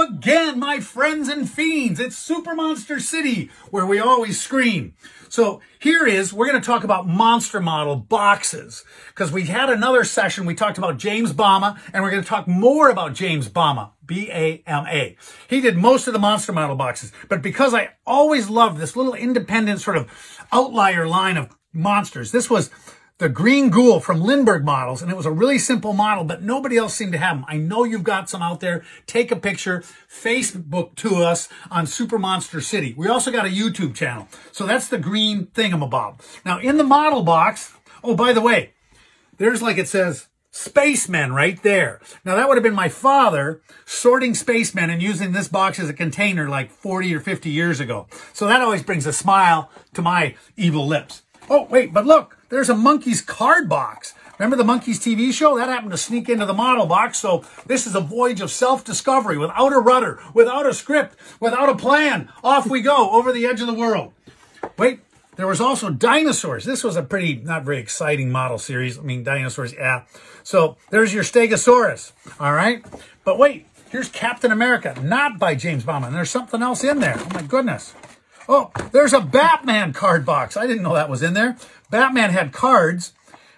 Again, my friends and fiends. It's Super Monster City, where we always scream. So here is, we're going to talk about monster model boxes because we had another session. We talked about James Bama and we're going to talk more about James Bama, B-A-M-A. He did most of the monster model boxes, but because I always loved this little independent sort of outlier line of monsters, this was the green ghoul from Lindberg models, and it was a really simple model, but nobody else seemed to have them. I know you've got some out there. Take a picture, Facebook to us on Super Monster City. We also got a YouTube channel. So that's the green thingamabob. Now in the model box, oh, by the way, there's like it says, spacemen right there. Now that would have been my father sorting spacemen and using this box as a container like 40 or 50 years ago. So that always brings a smile to my evil lips. Oh, wait, but look, there's a Monkees card box. Remember the Monkees TV show? That happened to sneak into the model box. So this is a voyage of self-discovery without a rudder, without a script, without a plan. Off we go over the edge of the world. Wait, there was also dinosaurs. This was a pretty, not very exciting model series. I mean, dinosaurs, yeah. So there's your Stegosaurus, all right? But wait, here's Captain America, not by James Bama. And there's something else in there. Oh, my goodness. Oh, there's a Batman card box. I didn't know that was in there. Batman had cards.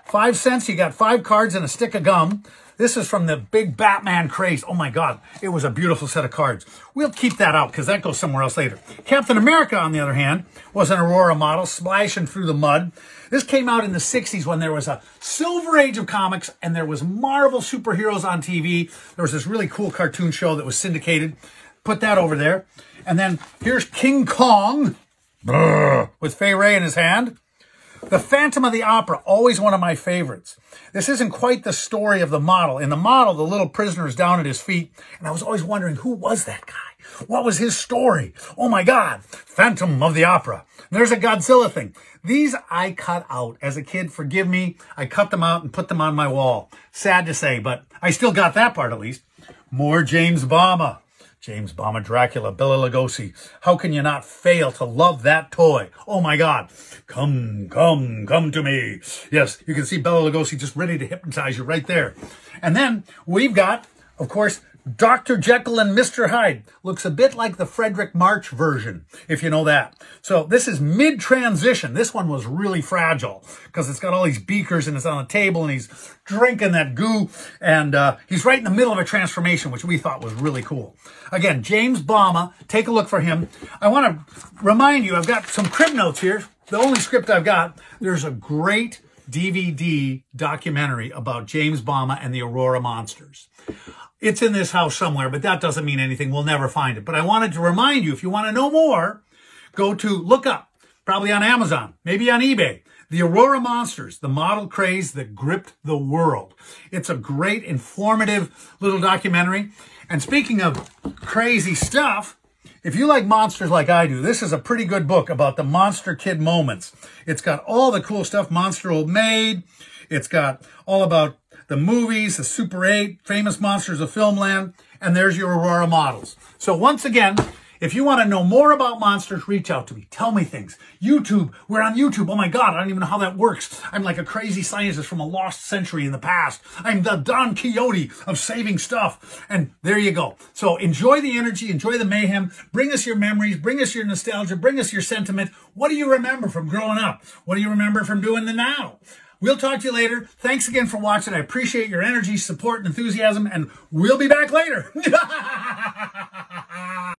Five cents, you got five cards and a stick of gum. This is from the big Batman craze. Oh my God, it was a beautiful set of cards. We'll keep that out because that goes somewhere else later. Captain America, on the other hand, was an Aurora model splashing through the mud. This came out in the 60s when there was a silver age of comics and there was Marvel superheroes on TV. There was this really cool cartoon show that was syndicated. Put that over there. And then here's King Kong with Fay Wray in his hand. The Phantom of the Opera, always one of my favorites. This isn't quite the story of the model. In the model, the little prisoner is down at his feet, and I was always wondering, who was that guy? What was his story? Oh my God, Phantom of the Opera. There's a Godzilla thing. These I cut out as a kid. Forgive me. I cut them out and put them on my wall. Sad to say, but I still got that part at least. More James Bama. James Bama Dracula, Bela Lugosi. How can you not fail to love that toy? Oh my God. Come, come, come to me. Yes, you can see Bela Lugosi just ready to hypnotize you right there. And then we've got, of course, Dr. Jekyll and Mr. Hyde looks a bit like the Fredric March version, if you know that. So this is mid-transition. This one was really fragile because it's got all these beakers and it's on a table and he's drinking that goo and uh, he's right in the middle of a transformation, which we thought was really cool. Again, James Bama, take a look for him. I want to remind you, I've got some crib notes here. The only script I've got, there's a great DVD documentary about James Bama and the Aurora Monsters. It's in this house somewhere, but that doesn't mean anything. We'll never find it. But I wanted to remind you, if you want to know more, go to look up, probably on Amazon, maybe on eBay, the Aurora Monsters, the model craze that gripped the world. It's a great, informative little documentary. And speaking of crazy stuff, if you like monsters like I do, this is a pretty good book about the Monster Kid moments. It's got all the cool stuff Monster Old Maid. It's got all about the movies, the Super 8, famous monsters of Filmland, and there's your Aurora models. So once again, if you want to know more about monsters, reach out to me. Tell me things. YouTube. We're on YouTube. Oh my God, I don't even know how that works. I'm like a crazy scientist from a lost century in the past. I'm the Don Quixote of saving stuff. And there you go. So enjoy the energy, enjoy the mayhem. Bring us your memories, bring us your nostalgia, bring us your sentiment. What do you remember from growing up? What do you remember from doing the now? We'll talk to you later. Thanks again for watching. I appreciate your energy, support, and enthusiasm, and we'll be back later.